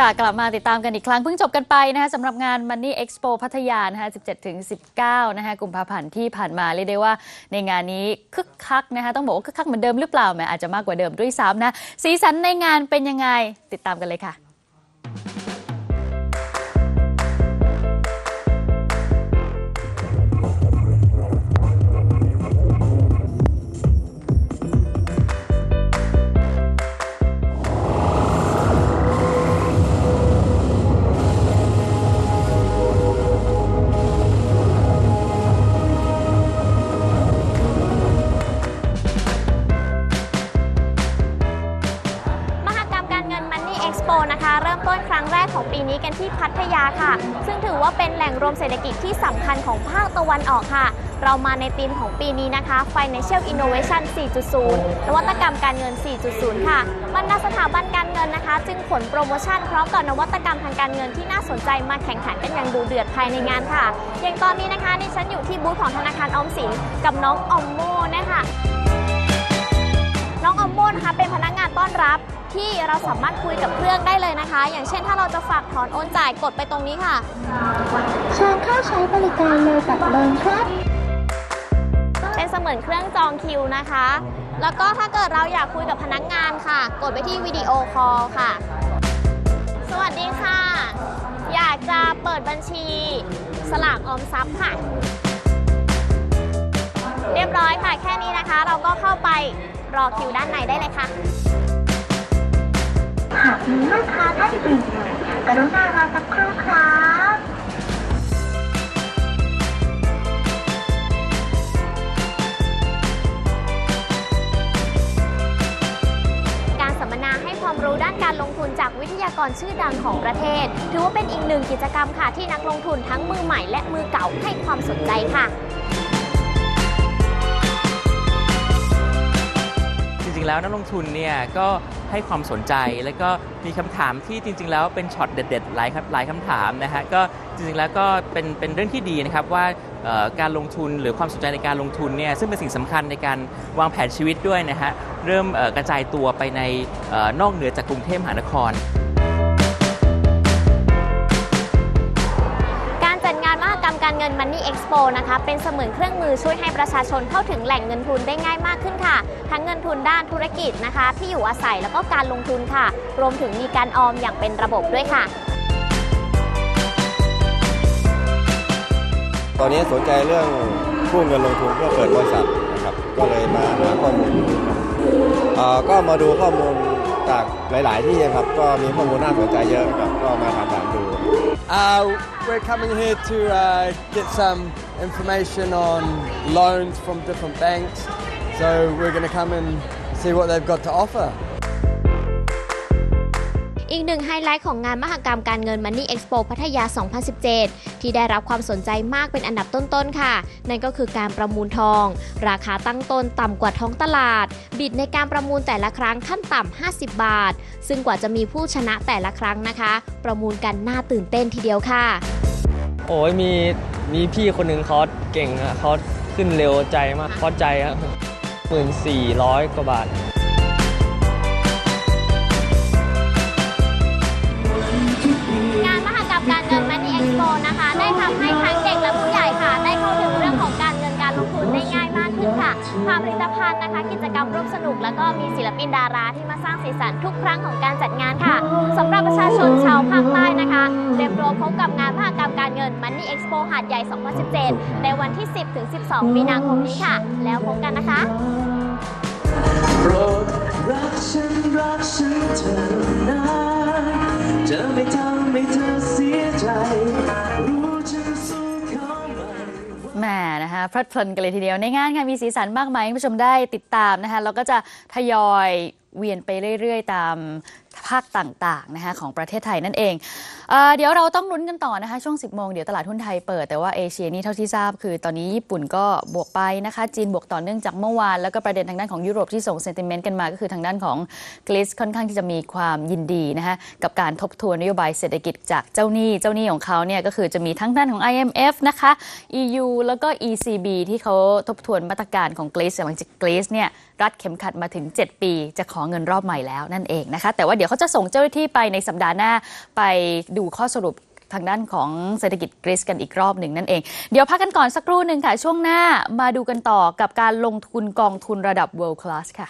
ค่ะ กลับมาติดตามกันอีกครั้ง เพิ่งจบกันไปนะคะสำหรับงาน Money Expo พัทยานะคะ17ถึง19 นะคะกุมภาพันธ์ที่ผ่านมาเรียกได้ว่าในงานนี้คึกคักนะคะต้องบอกว่าคึกคักเหมือนเดิมหรือเปล่าแหมอาจจะมากกว่าเดิมด้วยซ้ำนะ สีสันในงานเป็นยังไงติดตามกันเลยค่ะ ปีนี้กันที่พัทยาค่ะ ซึ่งถือว่าเป็นแหล่งรวมเศรษฐกิจที่สำคัญของภาคตะวันออกค่ะ เรามาในธีมของปีนี้นะคะ Financial Innovation 4.0 นวัตกรรมการเงิน 4.0 ค่ะบรรดาสถาบันการเงินนะคะ จึงขนโปรโมชั่นพร้อมกับนวัตกรรมทางการเงินที่น่าสนใจมาแข่งขันกันอย่างดูเดือดภายในงานค่ะ อย่างตอนนี้นะคะดิฉันอยู่ที่บูธของธนาคารออมสินกับน้องออมโม่นะคะ น้องออมโมนะคะเป็นพนักงานต้อนรับที่เราสามารถคุยกับเครื่องได้เลยนะคะ อย่างเช่นถ้าเราจะฝากถอนโอนจ่ายกดไปตรงนี้ค่ะเชิญเข้าใช้บริการเลยกับเบิร์นครับ เป็นเสมือนเครื่องจองคิวนะคะ แล้วก็ถ้าเกิดเราอยากคุยกับพนักงานค่ะ กดไปที่วิดีโอคอลค่ะ สวัสดีค่ะ อยากจะเปิดบัญชี สลากออมทรัพย์ค่ะ เรียบร้อยค่ะแค่นี้นะคะ เราก็เข้าไป รอคิวด้านในได้เลยค่ะ หากมีลูกค้าท่านอื่นกรุณารอสักครู่ครับการสัมมนาให้ความรู้ด้านการลงทุนจากวิทยากรชื่อดังของประเทศ ถือว่าเป็นอีกหนึ่งกิจกรรมค่ะที่นักลงทุนทั้งมือใหม่และมือเก่าให้ความสนใจค่ะ ริงๆ แล้วนักลงทุนเนี่ยก็ให้ความสนใจแล้วก็มีคำถามที่จริง ๆ แล้วเป็นช็อตเด็ดๆหลายครับหลายคำถามนะฮะก็จริงๆแล้วก็เป็นเป็นเรื่องที่ดีนะครับว่าการลงทุนหรือความสนใจในการลงทุนเนี่ยซึ่งเป็นสิ่งสำคัญในการวางแผนชีวิตด้วยนะฮะเริ่มกระจายตัวไปในออนอกเหนือจากกรุงเทพมหานคร Money Expo นะคะเป็นเสมือนเครื่องมือช่วยให้ประชาชนเข้าถึงแหล่งเงินทุนได้ง่ายมากขึ้นค่ะ ทั้งเงินทุนด้านธุรกิจนะคะ ที่อยู่อาศัยแล้วก็การลงทุนค่ะ รวมถึงมีการออมอย่างเป็นระบบด้วยค่ะ ตอนนี้สนใจเรื่องกู้เงินลงทุนเพื่อเปิดบริษัทนะครับก็เลยมาหาข้อมูลเอ่อก็มาดูข้อมูลจากหลาย ๆ ที่ครับก็มีข้อมูลน่าสนใจเยอะครับก็มาถามถามดู Uh, we're coming here to uh, get some information on loans from different banks. So we're going to come and see what they've got to offer. อีกหนึ่งไฮไลท์ของงานมหกรรมการเงิน Money Expo พัทยา 2017 ที่ได้รับความสนใจมากเป็นอันดับต้นๆ ค่ะ นั่นก็คือการประมูลทอง ราคาตั้งต้นต่ำกว่าท้องตลาด บิดในการประมูลแต่ละครั้งขั้นต่ำ 50 บาท ซึ่งกว่าจะมีผู้ชนะแต่ละครั้งนะคะ ประมูลกันน่าตื่นเต้นทีเดียวค่ะ โอ้ยมีมีพี่คนหนึ่งเขาเก่งอะเขาขึ้นเร็วใจมากเขาใจอะหมื่นสี่ร้อยกว่าบาท การเงิน Money Expo นะคะ ได้ทำให้ทั้งเด็กและผู้ใหญ่ค่ะ ได้เข้าถึงเรื่องของการเงินการลงทุนได้ง่ายมากขึ้นค่ะผ่านผลิตภัณฑ์นะคะ กิจกรรมร่วมสนุก แล้วก็มีศิลปินดาราที่มาสร้างสีสันทุกครั้งของการจัดงานค่ะสำหรับประชาชนชาวภาคใต้นะคะเตรียมตัวพบกับงานมหกรรมการเงิน Money Expo หาดใหญ่ 2017 ในวันที่ 10 ถึง 12 มีนาคมนี้ค่ะ แล้วพบกันนะคะโปรดรักฉันรักฉันเธอนะจะไม่ทำให้เธ เพลิดเพลินกันเลยทีเดียวในงานค่ะมีสีสันมากมายให้ผู้ชมได้ติดตามนะคะเราก็จะทยอยเวียนไปเรื่อย ๆ ตาม ภาคต่างๆนะคะของประเทศไทยนั่นเองเอเดี๋ยวเราต้องลุ้นกันต่อนะคะช่วง 10 โมงเดี๋ยวตลาดหุ้นไทยเปิดแต่ว่าเอเชียนี่เท่าที่ทราบ คือตอนนี้ญี่ปุ่นก็บวกไปนะคะจีนบวกต่อเนื่องจากเมื่อวาน แล้วก็ประเด็นทางด้านของยุโรปที่ส่งเซนติเมนต์กันมาก็คือทางด้านของกรีซค่อนข้างที่จะมีความยินดีนะคะกับการทบทวนนโยบายเศรษฐกิจจากเจ้าหนี้เจ้าหนี้ของเขาเนี่ยก็คือจะมีทั้งด้านของ IMF นะคะ EU แล้วก็ ECB ที่เขาทบทวนมาตรการของกรีซหลังจากกรีซเนี่ยรัดเข็มขัดมาถึง 7 ปี จะขอเงินรอบใหม่แล้วนั่นเองนะคะแต่ว่าเดี๋ยวดี๋ยวเขาจะส่งเจ้าหน้าที่ไปในสัปดาห์หน้าไปดูข้อสรุปทางด้านของเศรษฐกิจกรีซกันอีกรอบหนึ่งนั่นเอง เดี๋ยวพักกันก่อนสักครู่หนึ่งค่ะ ช่วงหน้ามาดูกันต่อกับการลงทุนกองทุนระดับ world class ค่ะ